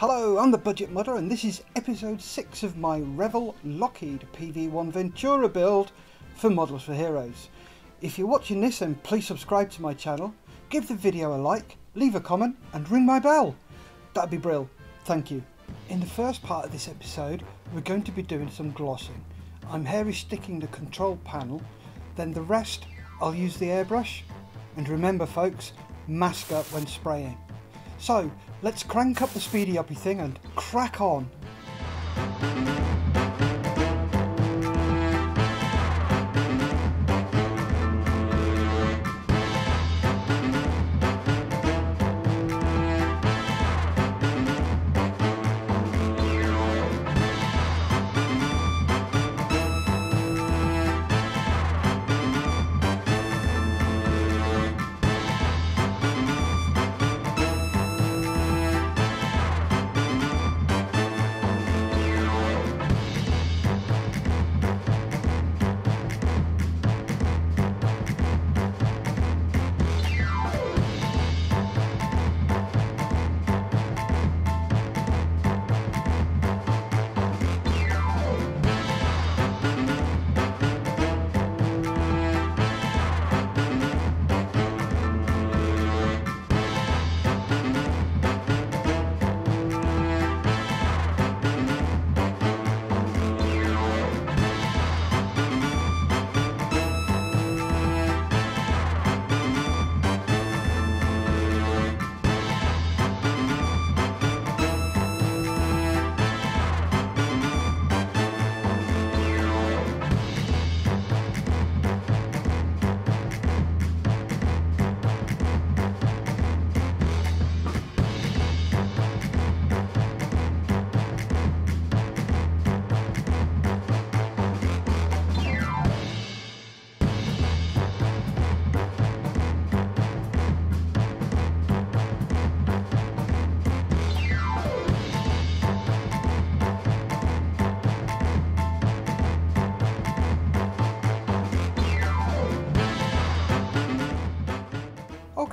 Hello, I'm the Budget Modeller and this is episode 6 of my Revell Lockheed PV-1 Ventura build for Models for Heroes. If you're watching this then please subscribe to my channel, give the video a like, leave a comment and ring my bell. That'd be brill. Thank you. In the first part of this episode we're going to be doing some glossing. I'm hairy sticking the control panel, then the rest I'll use the airbrush. And remember folks, mask up when spraying. So let's crank up the speedy uppy thing and crack on.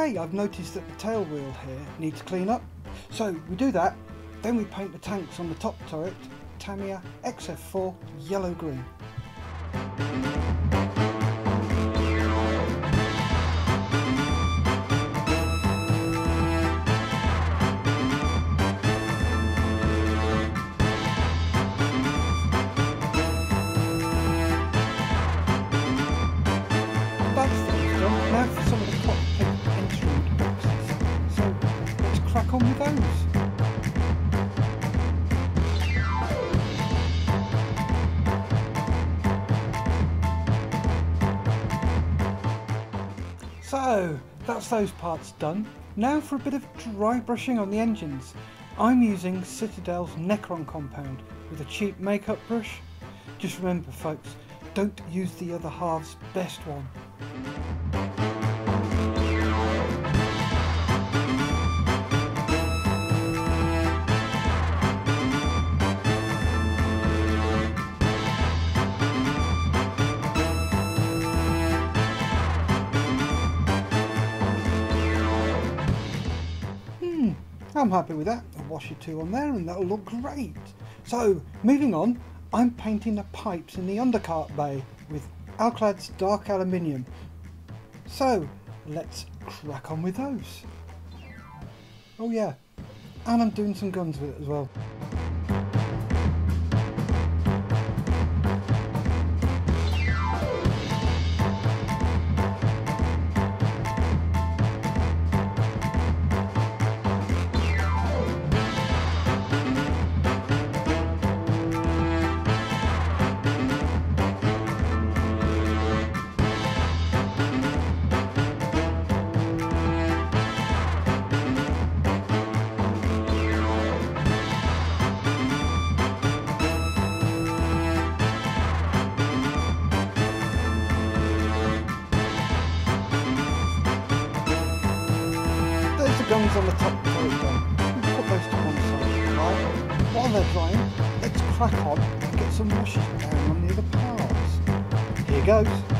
Okay, I've noticed that the tail wheel here needs clean up. So we do that, then we paint the tanks on the top turret Tamiya XF4 yellow green. So that's those parts done. Now for a bit of dry brushing on the engines. I'm using Citadel's Necron compound with a cheap makeup brush. Just remember folks, don't use the other half's best one. I'm happy with that. A wash or two on there and that'll look great. So, moving on, I'm painting the pipes in the undercart bay with Alclad's dark aluminium. So, let's crack on with those. Oh yeah, and I'm doing some guns with it as well. While they're drying, let's crack on and get some washes down on the other parts. Here goes.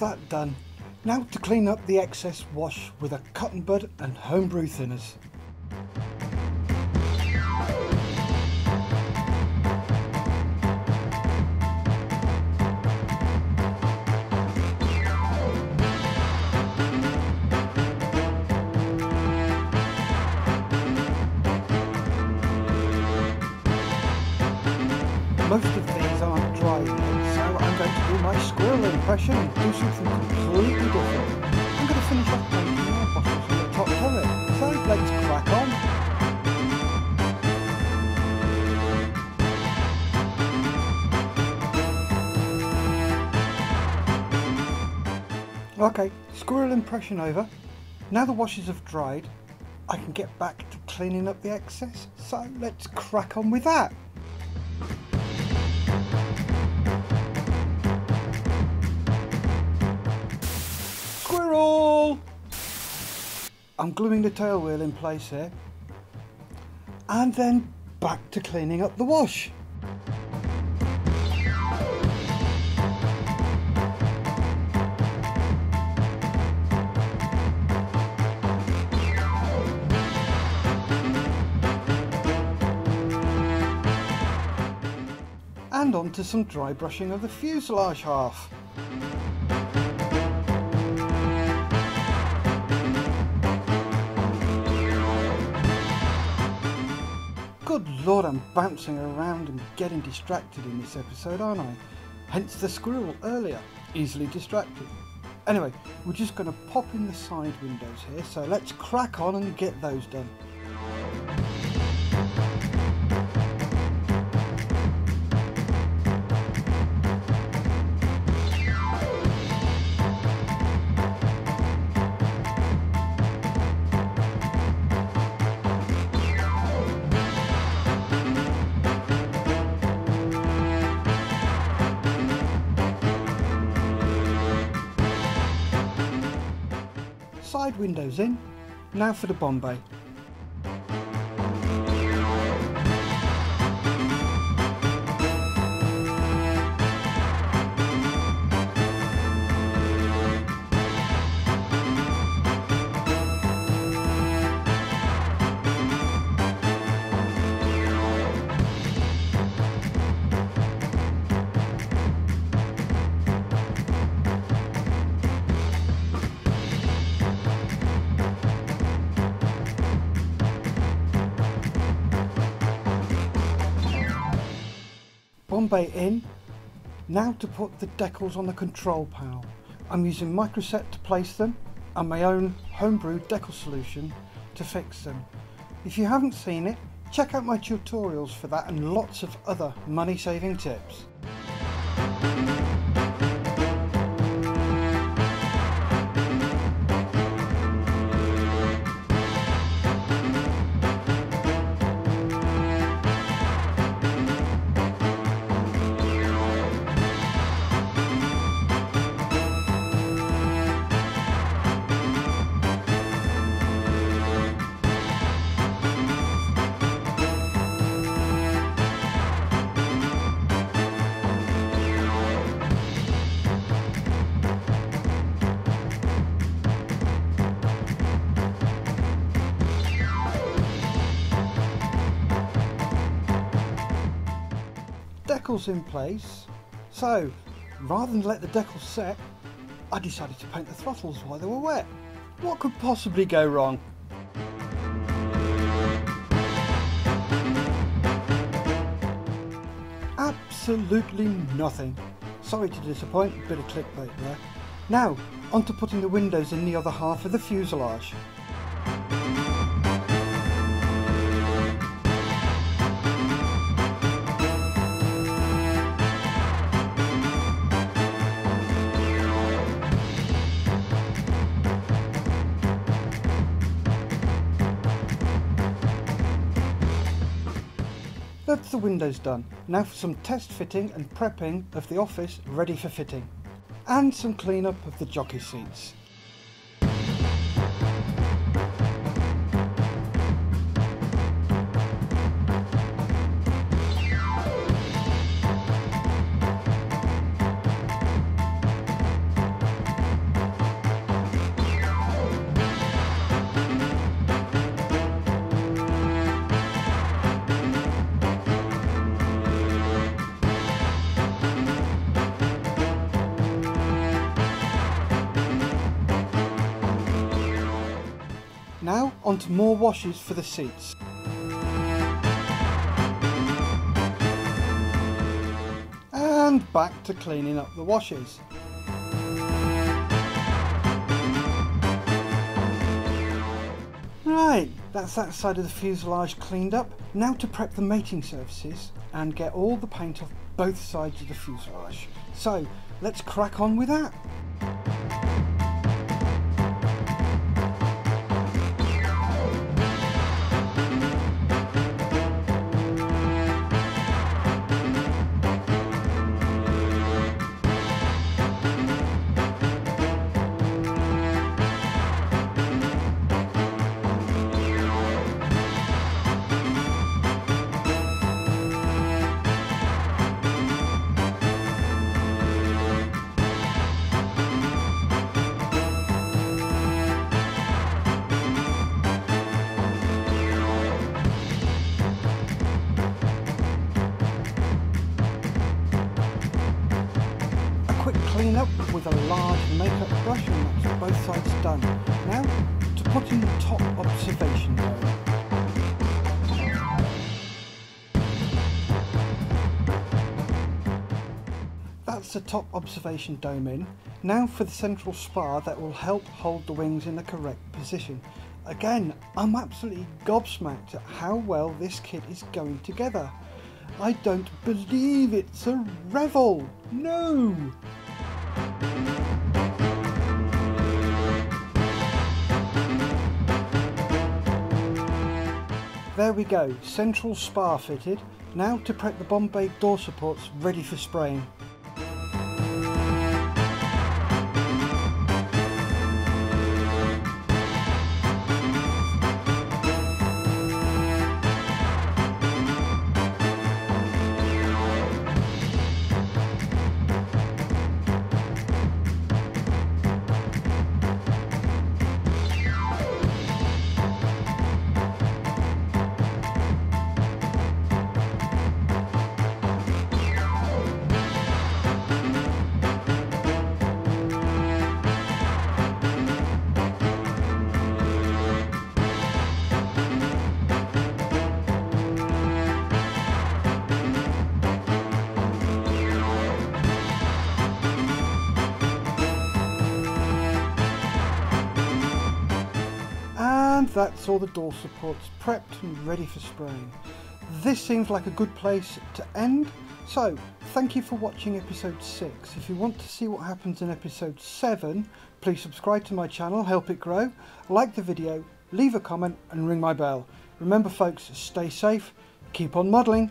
That done. Now to clean up the excess wash with a cotton bud and homebrew thinners. Impression and do something completely different. I'm going to finish off painting our bottles on the top turret, so let's crack on. Okay, squirrel impression over. Now the washes have dried, I can get back to cleaning up the excess, so let's crack on with that. Squirrel! I'm gluing the tail wheel in place here. And then back to cleaning up the wash. And on to some dry brushing of the fuselage half. Good lord, I'm bouncing around and getting distracted in this episode, aren't I? Hence the squirrel earlier, easily distracted. Anyway, we're just going to pop in the side windows here, so let's crack on and get those done. Windows in, now for the Bombay. Bombay in. Now to put the decals on the control panel. I'm using Micro Set to place them and my own homebrew decal solution to fix them. If you haven't seen it, check out my tutorials for that and lots of other money saving tips. Decals in place. So, rather than let the decals set, I decided to paint the throttles while they were wet. What could possibly go wrong? Absolutely nothing. Sorry to disappoint, bit of clickbait there. Now, on to putting the windows in the other half of the fuselage. The windows done. Now for some test fitting and prepping of the office ready for fitting. And some cleanup of the jockey seats. Onto more washes for the seats. And back to cleaning up the washes. Right, that's that side of the fuselage cleaned up. Now to prep the mating surfaces and get all the paint off both sides of the fuselage. So let's crack on with that. Clean up with a large makeup brush and that's both sides done. Now to put in the top observation dome. That's the top observation dome in. Now for the central spar that will help hold the wings in the correct position. Again, I'm absolutely gobsmacked at how well this kit is going together. I don't believe it's a Revell! No! There we go, central spar fitted. Now to prep the bomb bay door supports ready for spraying. That's all the door supports prepped and ready for spraying. This seems like a good place to end. So, thank you for watching episode 6. If you want to see what happens in episode 7, please subscribe to my channel, help it grow, like the video, leave a comment and ring my bell. Remember folks, stay safe, keep on modelling.